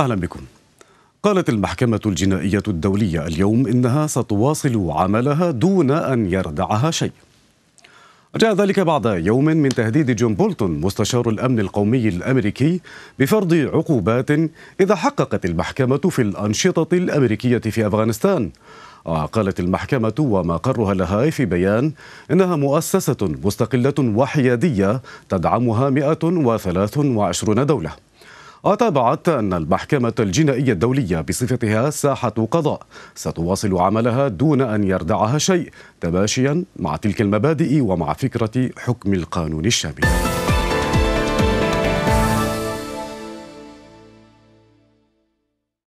أهلا بكم. قالت المحكمة الجنائية الدولية اليوم إنها ستواصل عملها دون أن يردعها شيء. جاء ذلك بعد يوم من تهديد جون بولتون مستشار الأمن القومي الأمريكي بفرض عقوبات إذا حققت المحكمة في الأنشطة الأمريكية في أفغانستان. وقالت المحكمة ومقرها لها في بيان إنها مؤسسة مستقلة وحيادية تدعمها 123 دولة. وتابعت أن المحكمة الجنائية الدولية بصفتها ساحة قضاء. ستواصل عملها دون أن يردعها شيء تماشيا مع تلك المبادئ ومع فكرة حكم القانون الشامل.